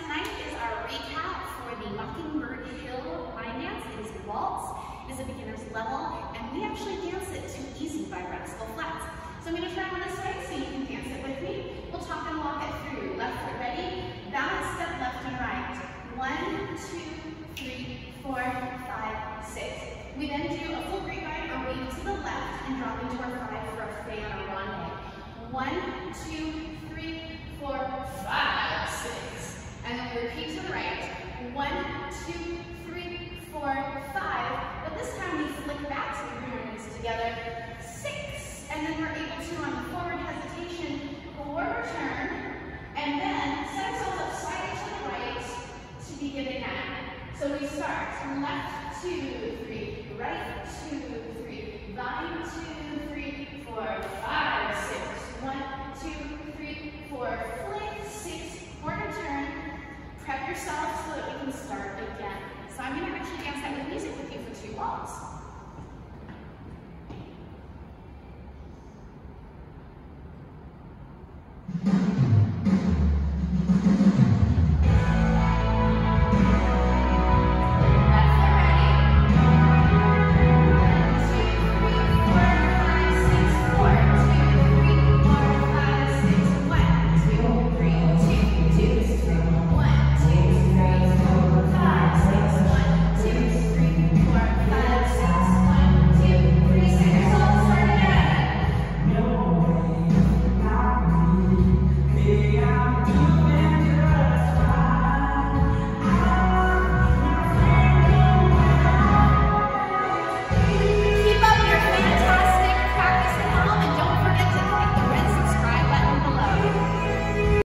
tonight is our recap for the Mockingbird Hill line dance. It is a waltz, it is a beginner's level, and we actually dance it to Easy by Rascal Flatts. So I'm going to turn on this way so you can dance it with me. We'll talk and walk it through. Left foot ready, balance step left and right. One, two, three, four, five, six. We then do a full grapevine or wave to the left and drop into our five for a fey on a ronde. One, two, three, four, five, this time we flick back we bring knees together. Six. And then we're able to, on the forward hesitation, forward turn, and then set ourselves up slightly to the right to begin again. So we start left, two, three, right, two, three, vine, two, three, four, five, six. One, two, three, four, flick, six, quarter turn. Prep yourself so